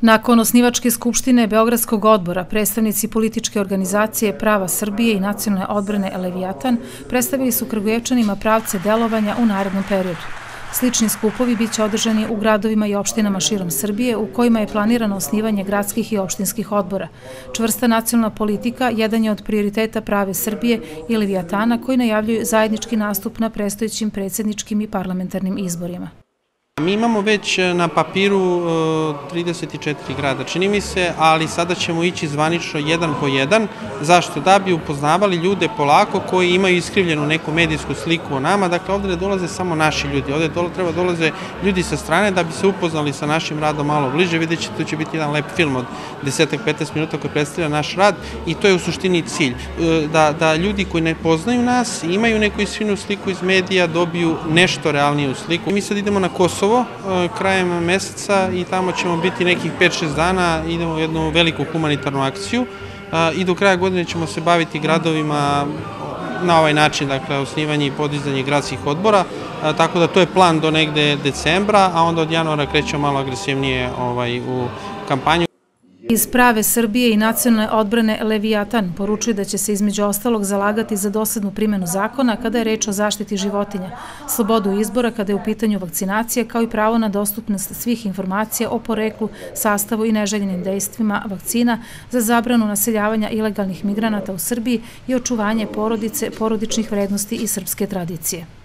Nakon osnivačke skupštine Beogradskog odbora, predstavnici političke organizacije Prava Srbije i nacionalne odbrane Elevijatan predstavili su Krgujevčanima pravce delovanja u narednom periodu. Slični skupovi biće održani u gradovima i opštinama širom Srbije u kojima je planirano osnivanje gradskih i opštinskih odbora. Čvrsta nacionalna politika jedan je od prioriteta Prave Srbije i Levijatana koji najavljuju zajednički nastup na prestojećim predsjedničkim i parlamentarnim izborima. Mi imamo već e, na papiru 34 e, grada, čini mi se, ali sada ćemo ići zvanično jedan po jedan. Zašto? Da bi upoznavali ljude polako koji imaju iskrivljenu neku medijsku sliku o nama. Dakle, ovde ne dolaze samo naši ljudi, ovde treba dolaze ljudi sa strane da bi se upoznali sa našim radom malo bliže. Vidjet ćete, tu će biti jedan lep film od 10-15 minuta koji predstavlja naš rad i to je u suštini cilj. E, da, da ljudi koji ne poznaju nas, imaju neku iskrivljenu sliku iz medija, dobiju nešto realniju sliku. Mi sad idemo na Kosovo, Kosovo e, krajem meseca i tamo ćemo biti nekih 5-6 dana, idemo u jednu veliku humanitarnu akciju e, i do kraja godine ćemo se baviti gradovima na ovaj način, dakle, osnivanje i podizanje gradskih odbora, e, tako da to je plan do negde decembra, a onda od januara krećemo malo agresivnije ovaj, u kampanju. Iz prave Srbije i nacionalne odbrane Levijatan poručuju da će se između ostalog zalagati za dosadnu primjenu zakona kada je reč o zaštiti životinja, slobodu izbora kada je u pitanju vakcinacija, kao i pravo na dostupnost svih informacija o poreklu, sastavu i neželjenim dejstvima vakcina za zabranu naseljavanja ilegalnih migranata u Srbiji i očuvanje porodice, porodičnih vrednosti i srpske tradicije.